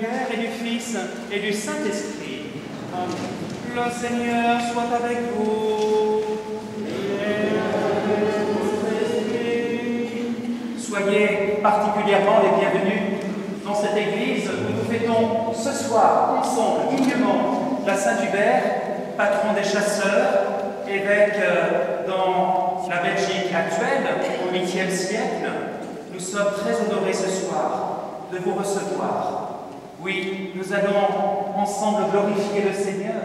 Père et du Fils et du Saint-Esprit. Le Seigneur soit avec vous. Soyez particulièrement les bienvenus dans cette église où nous fêtons ce soir ensemble, dignement, la Saint-Hubert, patron des chasseurs, évêque euh, dans la Belgique actuelle, au 8e siècle. Nous sommes très honorés ce soir de vous recevoir. Oui, nous allons ensemble glorifier le Seigneur